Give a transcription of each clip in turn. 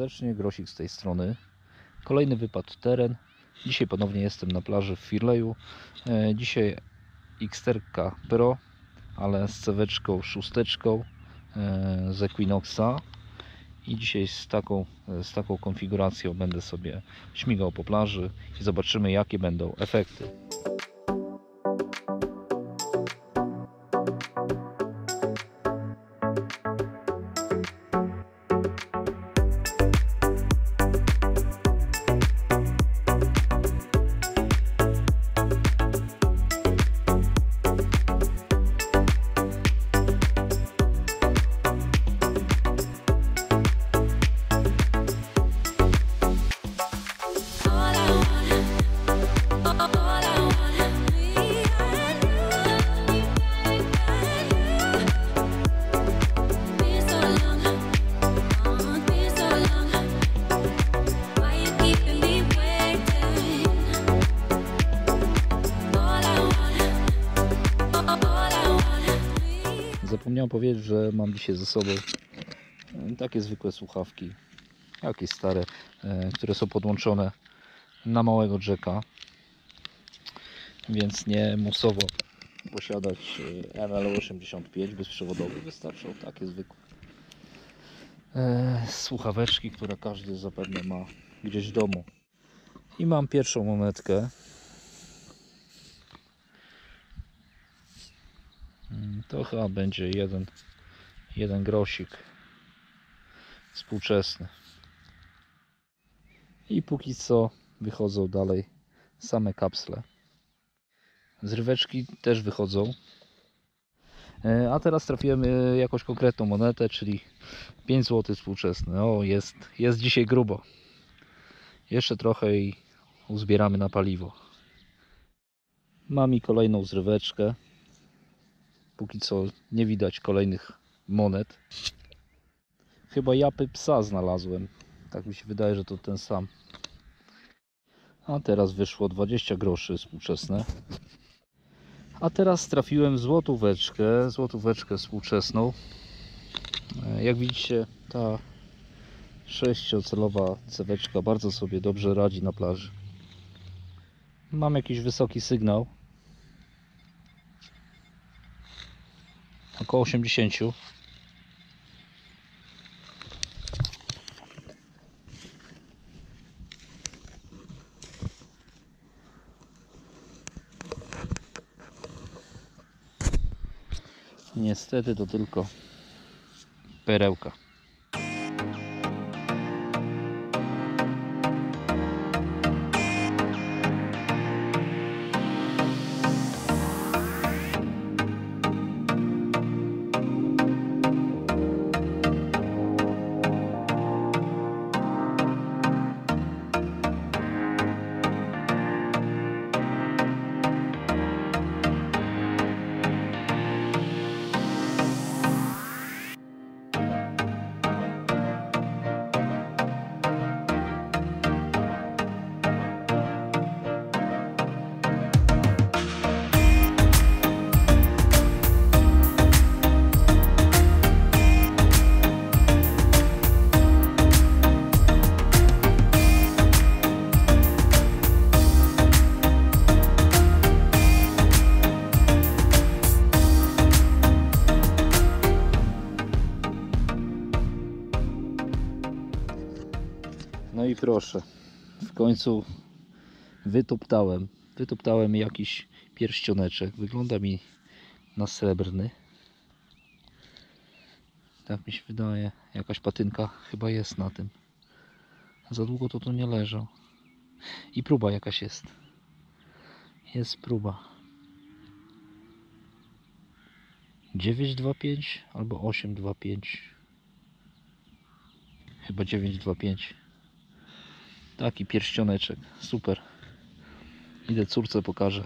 serdecznie, Grosik z tej strony. Kolejny wypad w teren. Dzisiaj ponownie jestem na plaży w Firleju. E, Dzisiaj Xterka Pro, ale z ceweczką szósteczką e, z Equinoxa. I dzisiaj z taką, z taką konfiguracją będę sobie śmigał po plaży i zobaczymy jakie będą efekty. Zapomniałem powiedzieć, że mam dzisiaj ze sobą e, takie zwykłe słuchawki, jakieś stare, e, które są podłączone na małego jacka, więc nie musowo posiadać e, ML85 bezprzewodowy, wystarczą takie zwykłe słuchaweczki, które każdy zapewne ma gdzieś w domu. I mam pierwszą monetkę. To chyba będzie jeden, jeden grosik współczesny. I póki co wychodzą dalej same kapsle. Zryweczki też wychodzą. E, A teraz trafiłem e, jakąś konkretną monetę, czyli 5 zł współczesne. O, jest, jest dzisiaj grubo. Jeszcze trochę i uzbieramy na paliwo. Mam i kolejną zryweczkę. Póki co nie widać kolejnych monet. Chyba japy psa znalazłem. Tak mi się wydaje, że to ten sam. A teraz wyszło 20 groszy współczesne. A teraz trafiłem złotóweczkę, złotóweczkę współczesną. E, Jak widzicie, ta sześciocelowa ceweczka bardzo sobie dobrze radzi na plaży. Mam jakiś wysoki sygnał. Około 80. Niestety to tylko perełka. No i proszę, w końcu wytuptałem. Wytuptałem jakiś pierścioneczek. Wygląda mi na srebrny. Tak mi się wydaje. Jakaś patynka chyba jest na tym. Za długo to tu nie leżał. I próba jakaś jest. Jest próba. 925 albo 825. Chyba 925. Taki pierścioneczek. Super. Idę córce pokażę.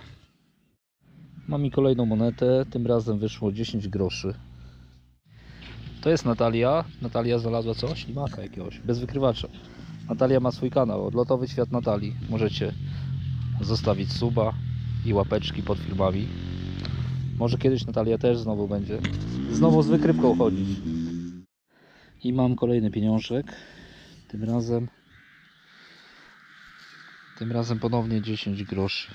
Mam mi kolejną monetę. Tym razem wyszło 10 groszy. To jest Natalia. Natalia znalazła co? Ślimaka jakiegoś. Bez wykrywacza. Natalia ma swój kanał. Odlotowy Świat Natalii. Możecie zostawić suba i łapeczki pod filmami. Może kiedyś Natalia też znowu będzie. Znowu z wykrywką chodzić. I mam kolejny pieniążek. Tym razem tym razem ponownie 10 groszy.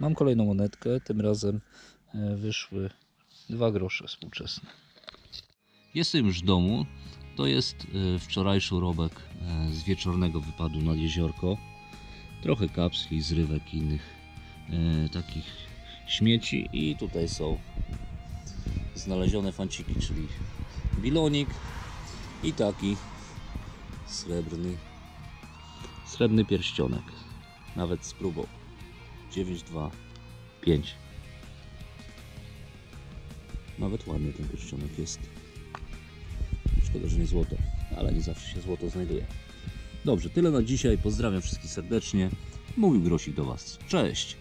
Mam kolejną monetkę, tym razem e, wyszły 2 grosze współczesne. Jestem już w domu. To jest e, wczorajszy urobek e, z wieczornego wypadu nad jeziorko. Trochę kapsli, zrywek i innych e, takich śmieci i tutaj są znalezione fanciki, czyli bilonik i taki srebrny srebrny pierścionek. Nawet z próbą 925 nawet ładny ten pierścionek jest. Szkoda, że nie złoto ale nie zawsze się złoto znajduje. Dobrze, tyle na dzisiaj. Pozdrawiam wszystkich serdecznie. Mówił Grosik do Was, cześć